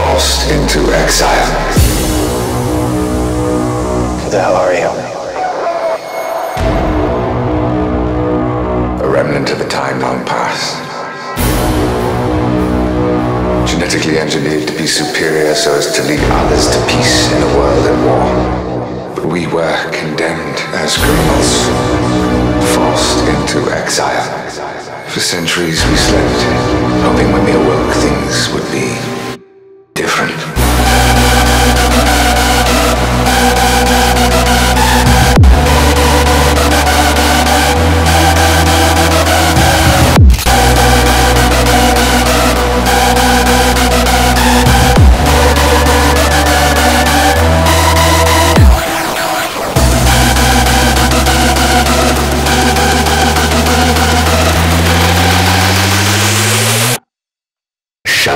forced into exile. Who the hell are you? A remnant of a time long past. Genetically engineered to be superior so as to lead others to peace in a world at war. But we were condemned as criminals, forced into exile. For centuries we slept, hoping when we awoke things would be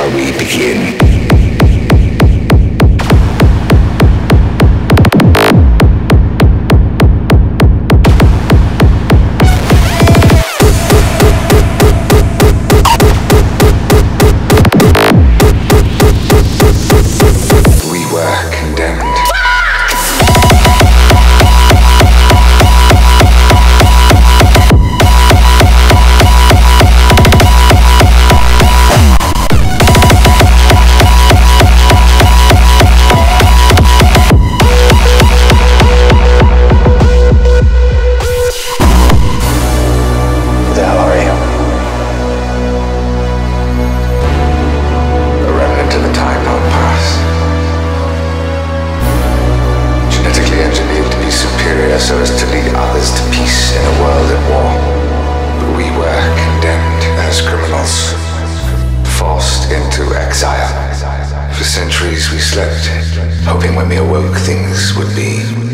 Shall we begin? Slept, hoping when we awoke things would be